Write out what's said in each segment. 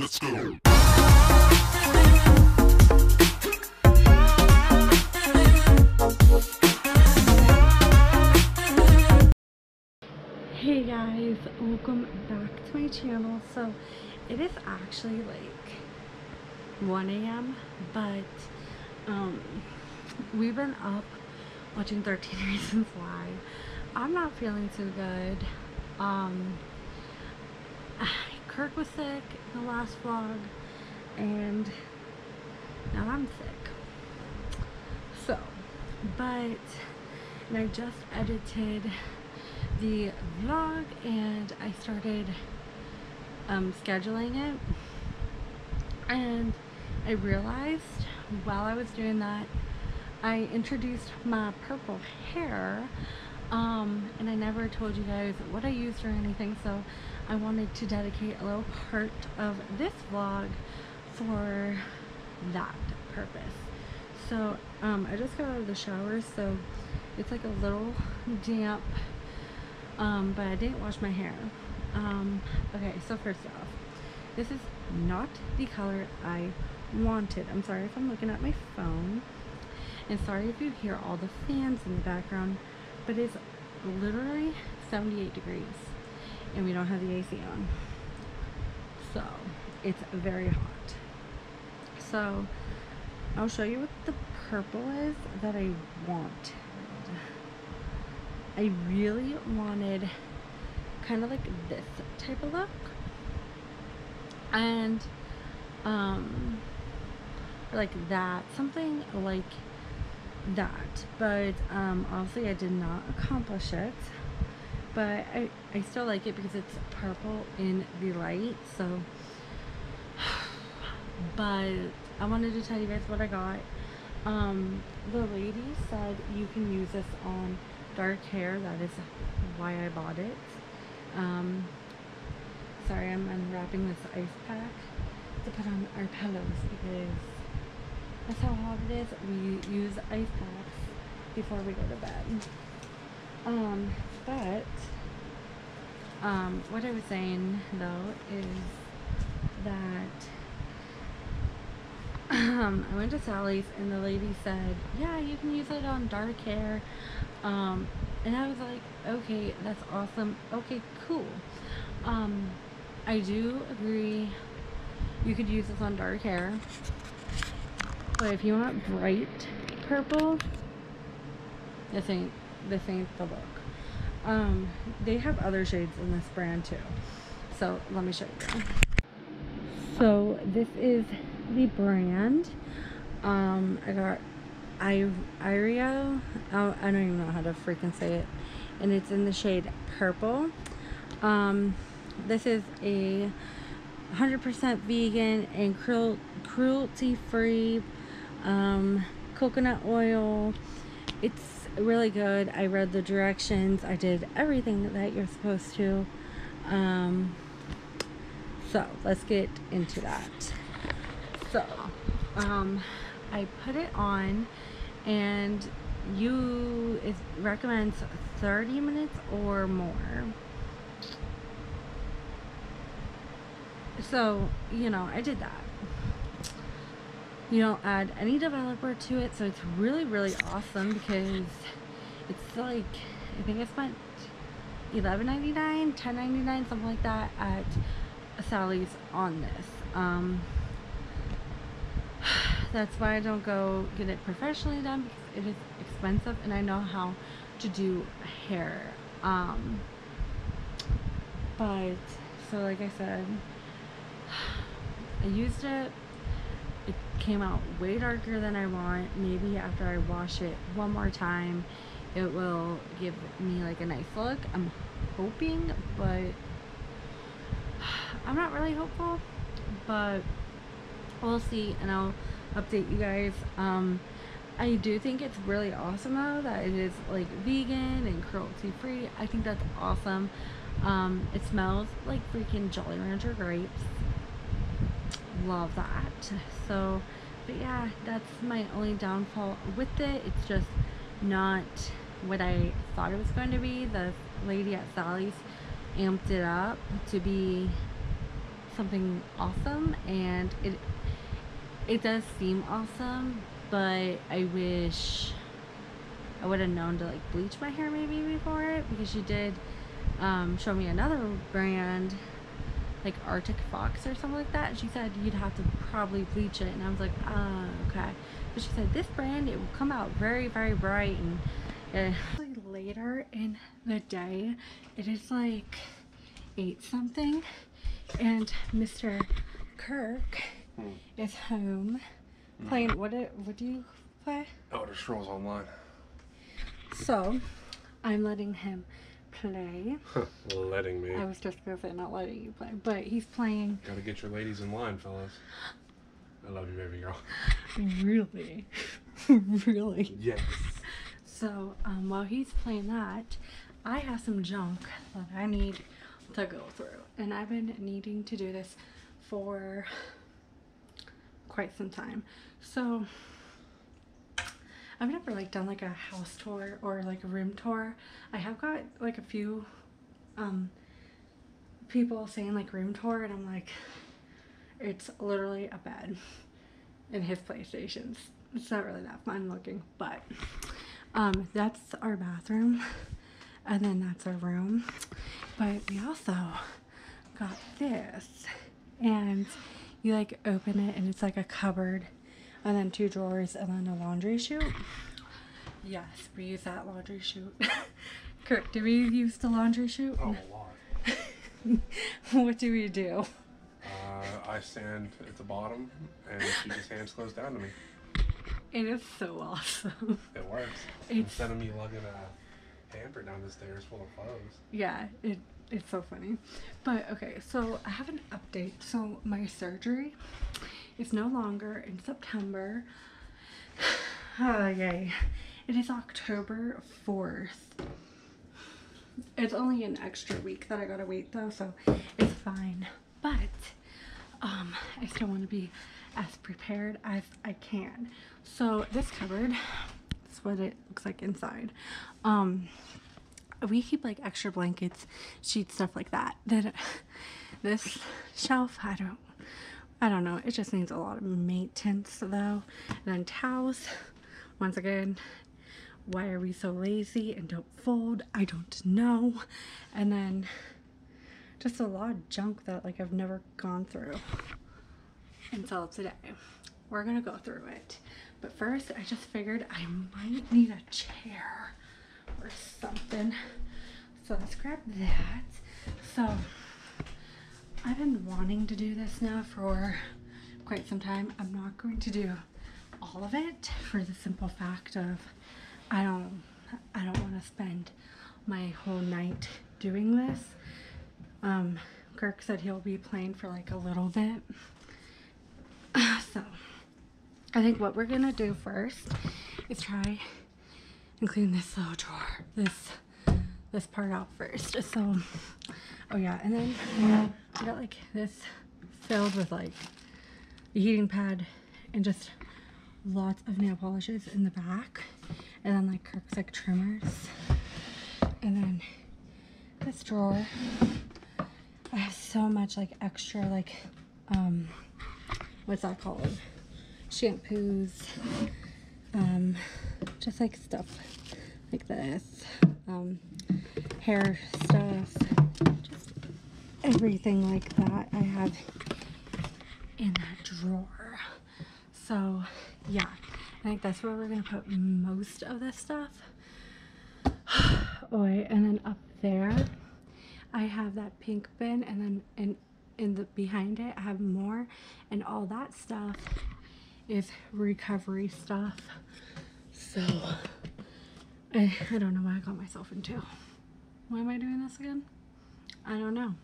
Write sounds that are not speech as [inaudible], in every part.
Let's go. Hey guys, welcome back to my channel. So it is actually like 1 a.m. but um we've been up watching 13 [laughs] Reasons Why. I'm not feeling too good. Um [sighs] Kirk was sick in the last vlog and now I'm sick. So, but and I just edited the vlog and I started um, scheduling it and I realized while I was doing that I introduced my purple hair um, and I never told you guys what I used or anything so I wanted to dedicate a little part of this vlog for that purpose so um, I just got out of the shower so it's like a little damp um, but I didn't wash my hair. Um, okay, so first off, this is not the color I wanted. I'm sorry if I'm looking at my phone, and sorry if you hear all the fans in the background, but it's literally 78 degrees, and we don't have the AC on. So, it's very hot. So, I'll show you what the purple is that I want. I really wanted kind of like this type of look and um like that something like that but um obviously I did not accomplish it but I, I still like it because it's purple in the light so. [sighs] But I wanted to tell you guys what I got. Um the lady said you can use this on dark hair that is why I bought it. Um, sorry I'm unwrapping this ice pack to put on our pillows because that's how hot it is. We use ice packs before we go to bed. Um, but um, what I was saying though is that [clears throat] um, I went to Sally's and the lady said, yeah, you can use it on dark hair. Um, and I was like, okay, that's awesome. Okay, cool. Um, I do agree you could use this on dark hair. But if you want bright purple, this ain't, this ain't the look. Um, they have other shades in this brand too. So let me show you. So this is the brand. Um, I got I Irio. Oh, I don't even know how to freaking say it. And it's in the shade purple. Um, this is a 100% vegan and cruel, cruelty free um, coconut oil. It's really good. I read the directions. I did everything that you're supposed to. Um, so let's get into that. So, um, I put it on and you, it recommends 30 minutes or more. So, you know, I did that. You don't add any developer to it, so it's really, really awesome because it's like, I think I spent $11.99, $10.99, something like that at Sally's on this. Um, [sighs] that's why I don't go get it professionally done because it is expensive and I know how to do hair um, but so like I said [sighs] I used it it came out way darker than I want. Maybe after I wash it one more time it will give me like a nice look I'm hoping but [sighs] I'm not really hopeful but we'll see and I'll update you guys. Um I do think it's really awesome though that it is like vegan and cruelty free I think that's awesome. Um it smells like freaking Jolly Rancher grapes love that [laughs] so but yeah that's my only downfall with it. It's just not what I thought it was going to be. The lady at Sally's amped it up to be something awesome and it it does seem awesome but I wish I would have known to like bleach my hair maybe before it because she did um, show me another brand like Arctic Fox or something like that and she said you'd have to probably bleach it and I was like ah okay but she said this brand it will come out very very bright and uh, later in the day it is like eight something and Mr. Kirk hmm. is home playing what it what do you play? Oh, Elder Scrolls Online. So I'm letting him play. [laughs] letting me. I was just gonna say not letting you play, but he's playing. Gotta get your ladies in line, fellas. I love you, baby girl. [laughs] Really, [laughs] really. Yes. So um, while he's playing that, I have some junk that I need to go through, and I've been needing to do this for quite some time. So I've never like done like a house tour or like a room tour. I have got like a few um people saying like room tour and I'm like it's literally a bed in his playstations. It's not really that fun looking, but um that's our bathroom and then that's our room. But we also got this and you like open it and it's like a cupboard and then two drawers and then a laundry chute. Yes, we use that laundry chute. [laughs] Kirk, do we use the laundry chute? Oh, a lot. [laughs] what do we do? Uh, I stand at the bottom and she just hands close down to me. It is so awesome. [laughs] It works. It's, Instead of me lugging a hamper down the stairs full of clothes. Yeah, it it's so funny. But okay, so I have an update. So my surgery is no longer in September. [sighs] oh, yay. It is October 4th. It's only an extra week that I gotta wait though, so it's fine. But um, I still want to be as prepared as I can. So this cupboard, is what it looks like inside. Um, we keep like extra blankets, sheets, stuff like that. That [laughs] this shelf, I don't, I don't know. It just needs a lot of maintenance though. And then towels, once again, why are we so lazy and don't fold? I don't know. And then just a lot of junk that like I've never gone through until today. We're gonna go through it. But first, I just figured I might need a chair or something. So let's grab that. So I've been wanting to do this now for quite some time. I'm not going to do all of it for the simple fact of I don't I don't want to spend my whole night doing this. Um, Kirk said he'll be playing for like a little bit. [sighs] so I think what we're gonna do first is try and clean this little drawer, this this part out first. [laughs] So, oh yeah, and then I got like this filled with like the heating pad and just lots of nail polishes in the back, and then like Kirk's like trimmers, and then this drawer. I have so much like extra like um what's that called shampoos um just like stuff like this um hair stuff, just everything like that I have in that drawer. So yeah, I think that's where we're gonna put most of this stuff. [sighs] oh, and then up there, I have that pink bin, and then in in the behind it, I have more, and all that stuff is recovery stuff. So I, I don't know what I got myself into. Why am I doing this again? I don't know.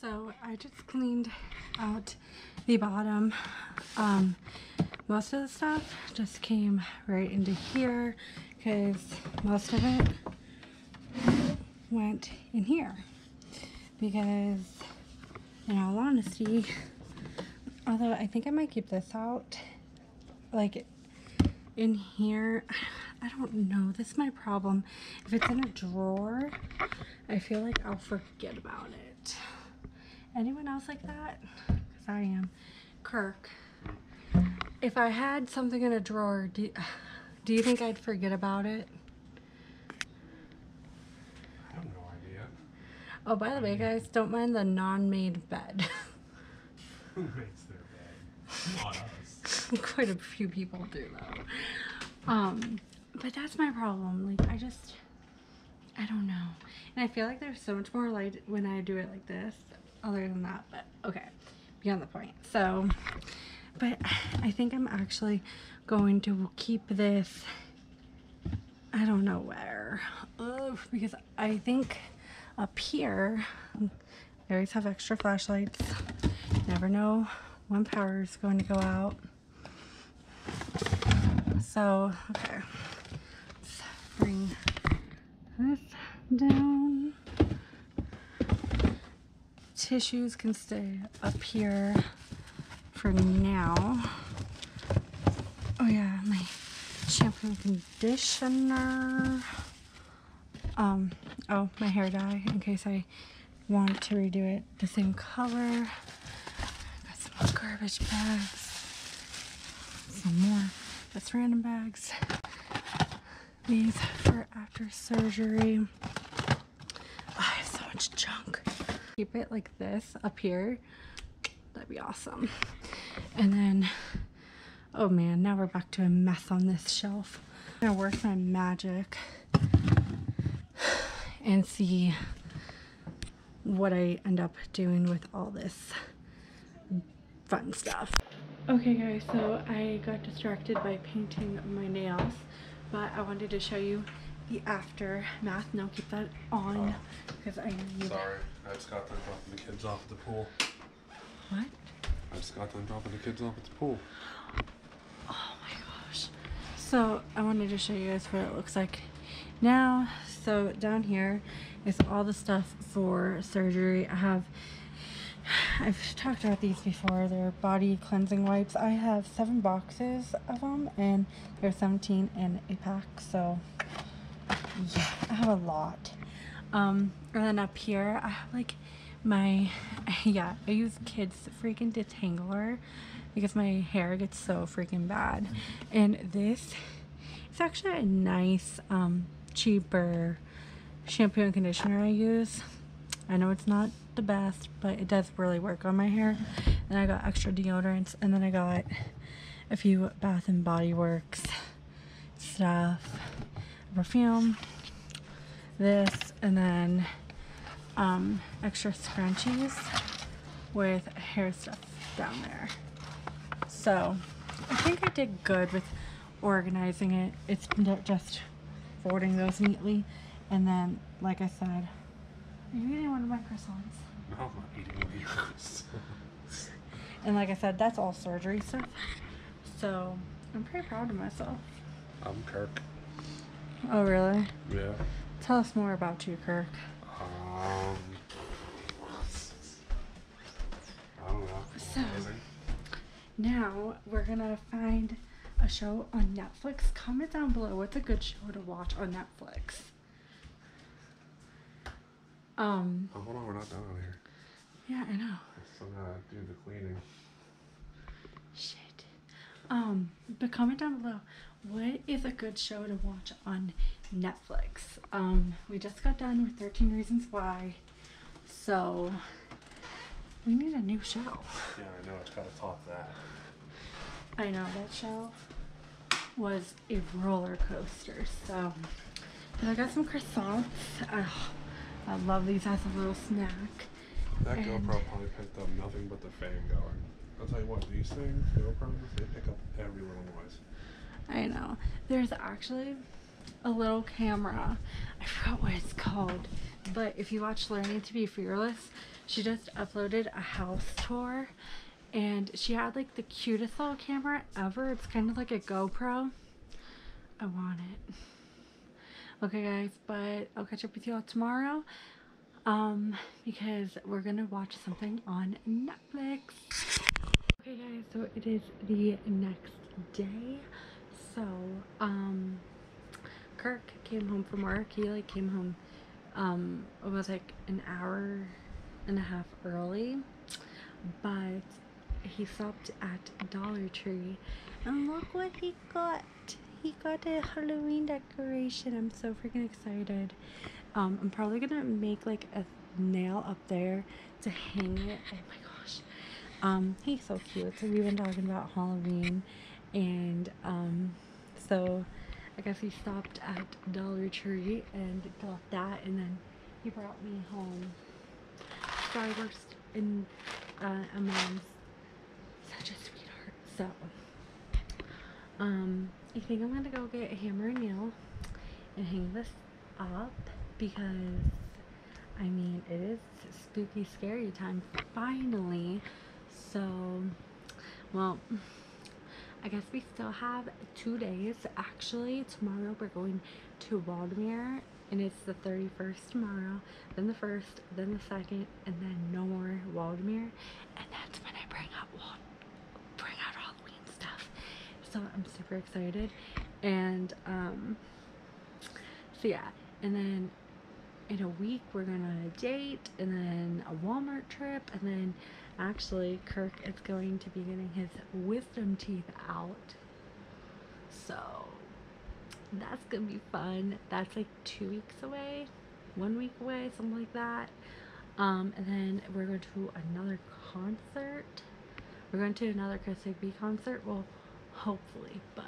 So I just cleaned out the bottom. Um, most of the stuff just came right into here because most of it went in here because in all honesty although I think I might keep this out like in here I don't know. This is my problem. If it's in a drawer, I feel like I'll forget about it. Anyone else like that? Because I am. Kirk, if I had something in a drawer, do, do you think I'd forget about it? I have no idea. Oh, by the way, guys, don't mind the non-made bed. [laughs] Who makes their bed? Not us. [laughs] Quite a few people do though. Um, but that's my problem. Like I just, I don't know, and I feel like there's so much more light when I do it like this. Other than that, but okay, beyond the point. So, but I think I'm actually going to keep this. I don't know where, Ugh, because I think up here, I always have extra flashlights. Never know when power is going to go out. So, okay. Bring this down. Tissues can stay up here for now. Oh yeah, my shampoo and conditioner. Um, oh, my hair dye in case I want to redo it the same color. Got some garbage bags. Some more just random bags. These for after surgery. Oh, I have so much junk. Keep it like this up here. That'd be awesome. And then, oh man, now we're back to a mess on this shelf. I'm gonna work my magic and see what I end up doing with all this fun stuff. Okay guys, so I got distracted by painting my nails, but I wanted to show you the aftermath. Now keep that on oh, because I need Sorry, I just got done dropping the kids off at the pool. what? I just got done dropping the kids off at the pool. Oh my gosh. So I wanted to show you guys what it looks like now. So down here is all the stuff for surgery. I have I've talked about these before. They're body cleansing wipes. I have seven boxes of them, and there's 17 in a pack. So yeah, I have a lot. Um, and then up here, I have like my [laughs] yeah. I use kids freaking detangler because my hair gets so freaking bad. And this it's actually a nice, um, cheaper shampoo and conditioner I use. I know it's not the best, but it does really work on my hair. And I got extra deodorants, and then I got a few Bath and Body Works stuff, perfume, this, and then um, extra scrunchies with hair stuff down there. So I think I did good with organizing it. It's just folding those neatly. And then, like I said, you eating one of my croissants? No, I'm not eating one of yours. And like I said, that's all surgery stuff. So I'm pretty proud of myself. I'm Kirk. Oh, really? Yeah. Tell us more about you, Kirk. Um. I don't know. So- Now we're gonna find a show on Netflix. Comment down below what's a good show to watch on Netflix. Um, Oh, hold on, we're not done out here. yeah, I know. I still gotta do the cleaning. Shit. Um, but comment down below what is a good show to watch on Netflix. Um, we just got done with 13 Reasons Why, so we need a new show. Yeah, I know. It's gotta top that. I know that show was a roller coaster. So, I got some croissants. I love these as a little snack. That And- GoPro probably picked up nothing but the fan going. I'll tell you what, these things, GoPros, they pick up every little noise. I know. There's actually a little camera. I forgot what it's called. But if you watch Learning to Be Fearless, she just uploaded a house tour and she had like the cutest little camera ever. It's kind of like a GoPro. I want it. Okay guys, but I'll catch up with you all tomorrow. Um, because we're gonna watch something on Netflix. Okay guys, so it is the next day. So, um, Kirk came home from work. He like came home, um, it was like an hour and a half early, but he stopped at Dollar Tree and look what he got. He got a Halloween decoration. I'm so freaking excited. Um, I'm probably gonna make like a nail up there to hang it. Oh my gosh. Um, he's so cute. So we've been talking about Halloween and um, so I guess he stopped at Dollar Tree and got that and then he brought me home Starburst and uh, M&M's. Such a sweetheart. So, um, I think I'm gonna go get a hammer and nail and hang this up because I mean it is spooky scary time finally. So, well, I guess we still have two days. Actually, tomorrow we're going to Waldameer and it's the 31st tomorrow, then the 1st, then the 2nd, and then no more Waldameer. And that's when I bring out Wald bring out Halloween stuff. So I'm super excited. And um so yeah, and then in a week we're going on a date and then a Walmart trip and then actually Kirk is going to be getting his wisdom teeth out. So that's gonna be fun. That's like two weeks away, one week away, something like that. Um, and then we're going to another concert. We're going to another Chris Higbee concert. Well, hopefully, but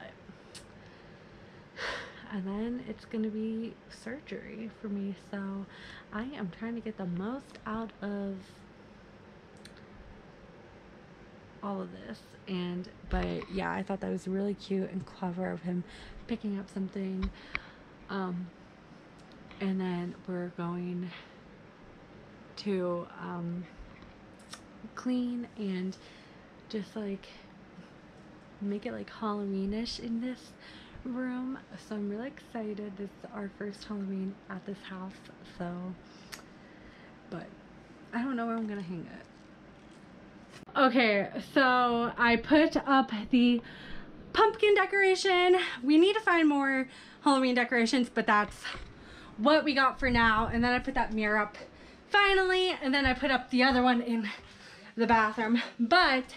[sighs] and then it's gonna be surgery for me. So I am trying to get the most out of all of this and but yeah i thought that was really cute and clever of him picking up something um and then we're going to um clean and just like make it like halloweenish in this room so i'm really excited this is our first halloween at this house so but i don't know where i'm gonna hang it Okay, so I put up the pumpkin decoration. We need to find more Halloween decorations, but that's what we got for now. And then I put that mirror up finally, and then I put up the other one in the bathroom. But,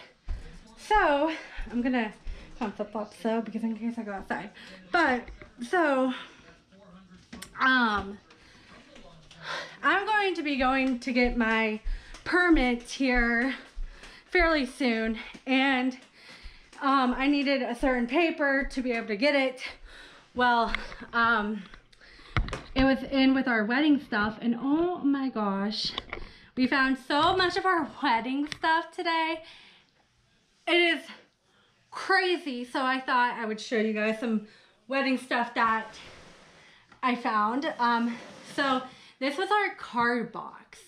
so, I'm gonna come flip up so, because in case I go outside. But, so, um, I'm going to be going to get my permit here fairly soon and um, I needed a certain paper to be able to get it. Well, um, it was in with our wedding stuff and oh my gosh, we found so much of our [laughs] wedding stuff today. It is crazy. So I thought I would show you guys some wedding stuff that I found. Um, so this was our card box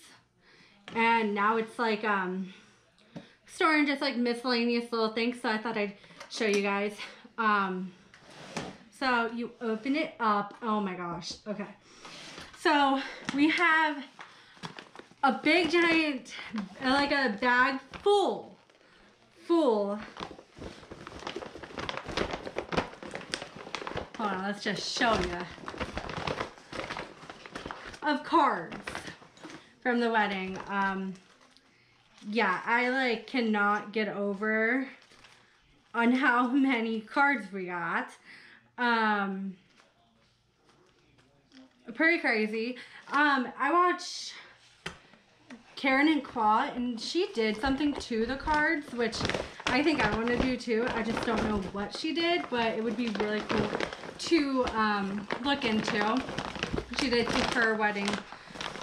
and now it's like, um, storing just like miscellaneous little things. So I thought I'd show you guys. Um, so you open it up. Oh my gosh. Okay. So we have a big giant, like a bag full, full. Hold on, let's just show you. Of cards from the wedding. Um, yeah, I like cannot get over on how [laughs] many cards we got. Um, pretty crazy. Um, I watched Karen and Claw, and she did something to the cards, which I think I want to do too. I just don't know what she did, but it would be really cool to um, look into. She did to her wedding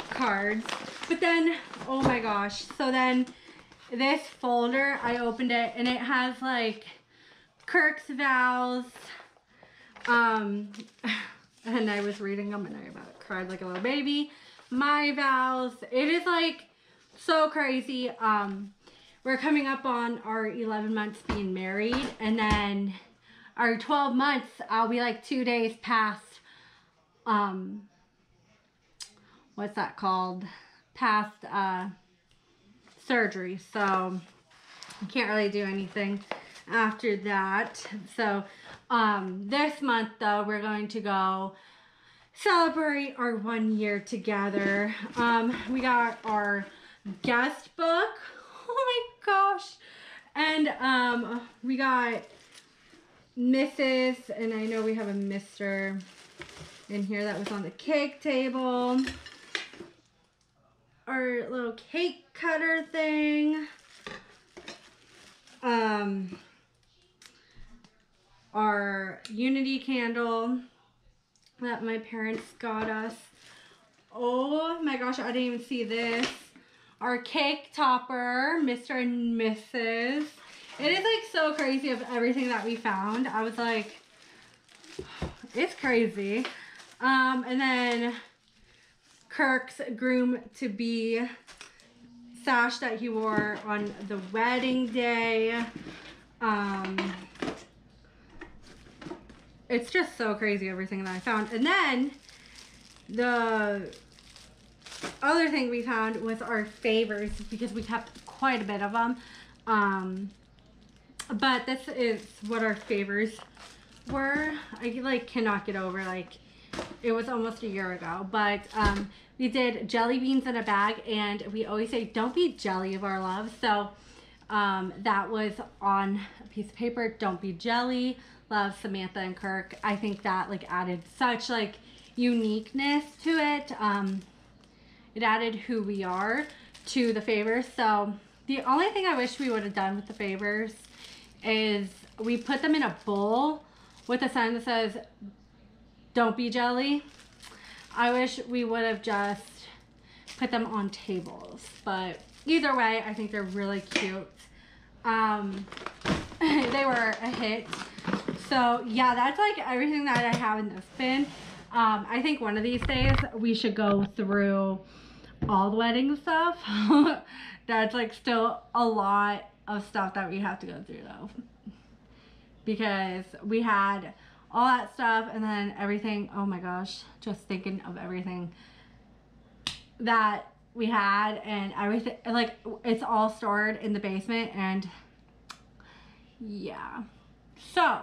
cards. But then, oh my gosh. So then this folder, I opened it and it has like Kirk's vows. Um, [laughs] and I was reading them and I about cried like a little baby. My vows. It is like so crazy. Um, we're coming up on our 11 months being married and then our 12 months, I'll be like two days past, um, what's that called? Past, uh, surgery. So I can't really do anything after that. So um, this month though, we're going to go celebrate our one year together. Um, we got our guest book. [laughs] Oh my gosh. And um we got Mrs. and I know we have a Mr. in here that was on the cake table. Our little cake cutter thing. Um our unity candle that my parents got us. Oh my gosh, I didn't even see this. Our cake topper, Mr. and Mrs. It is like so crazy of everything that we found. I was like, [sighs] it's crazy. Um, and then Kirk's groom to be sash that he wore on the wedding day. Um, it's just so crazy everything that I found. And then the other thing we found was our favors because we kept quite a bit of them. Um, but this is what our favors were. I like cannot get over like it was almost a year ago, but um, we did jelly beans in a bag, and we always say don't be jelly of our love. So um, that was on a piece of paper. Don't be jelly. Love Samantha and Kirk. I think that like added such like uniqueness to it. Um, it added who we are to the favors. So the only thing I wish we would have done with the favors is we put them in a bowl with a sign that says, don't be jelly. I wish we would have just put them on tables. But either way, I think they're really cute. Um, [laughs] they were a hit. So yeah, that's like everything that I have in this bin. Um, I think one of these days we should go through all the wedding stuff. [laughs] that's like still a lot of stuff that we have to go through though. Because we had all that stuff and then everything, oh my gosh, just thinking of everything that we had and everything, like it's all stored in the basement and yeah. So,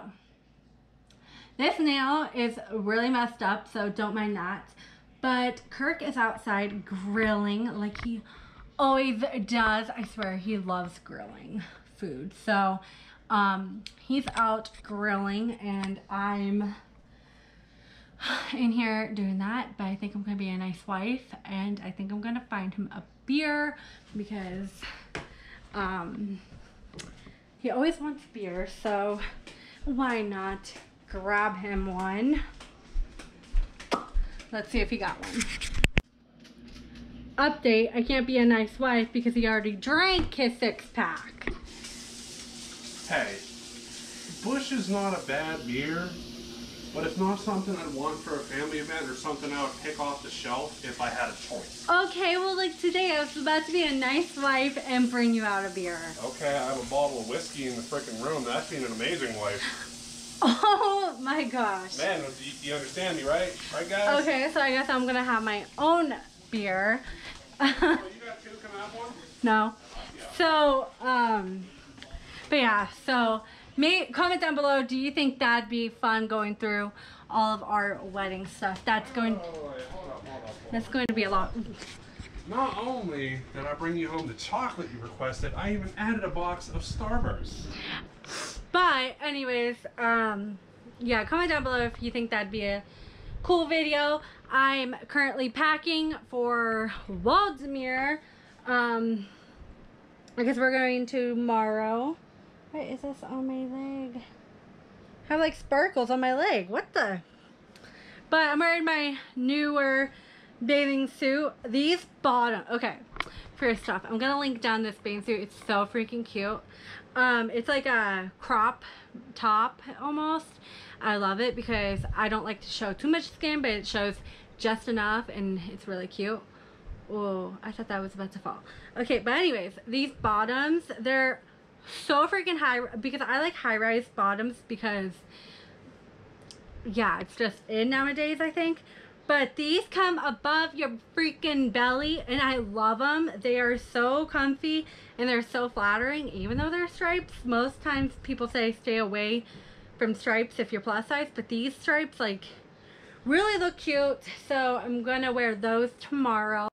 this nail is really messed up, so don't mind that. But Kirk is outside grilling like he always does. I swear he loves grilling food. So um, he's out grilling and I'm in here doing that. But I think I'm going to be a nice wife and I think I'm going to find him a beer because um, he always wants beer. So why not grab him one? Let's see if he got one. Update, I can't be a nice wife because he already drank his six pack. Hey, Busch is not a bad beer, but it's not something I'd want for a family event or something I would pick off the shelf if I had a choice. Okay, well like today I was about to be a nice wife and bring you out a beer. Okay, I have a bottle of whiskey in the freaking room. That's being an amazing wife. [laughs] Oh my gosh. Man, you, you understand me, right? Right, guys? Okay, so I guess I'm gonna have my own beer. You got two? Can I have one? no. So, um, but yeah, so may comment down below. Do you think that'd be fun going through all of our wedding stuff? That's going. Oh. That's going to be a lot. Not only did I bring you home the chocolate you requested, I even added a box of Starburst. But anyways, um, yeah, comment down below if you think that'd be a cool video. I'm currently packing for Waldameer. Um, I guess we're going tomorrow. What is this on my leg? I have like sparkles on my leg. What the? But I'm wearing my newer bathing suit. These bottom. Okay. First off, I'm gonna link down this bathing suit. It's so freaking cute. Um, it's like a crop top almost. I love it because I don't like to show too much skin, but it shows just enough and it's really cute. Oh, I thought that was about to fall. Okay, but anyways, these bottoms, they're so freaking high because I like high-rise bottoms because yeah, it's just in nowadays, I think. But these come above your freaking belly and I love them. They are so comfy and they're so flattering even though they're stripes. Most times people say stay away from stripes if you're plus size, but these stripes like really look cute. So I'm gonna wear those tomorrow.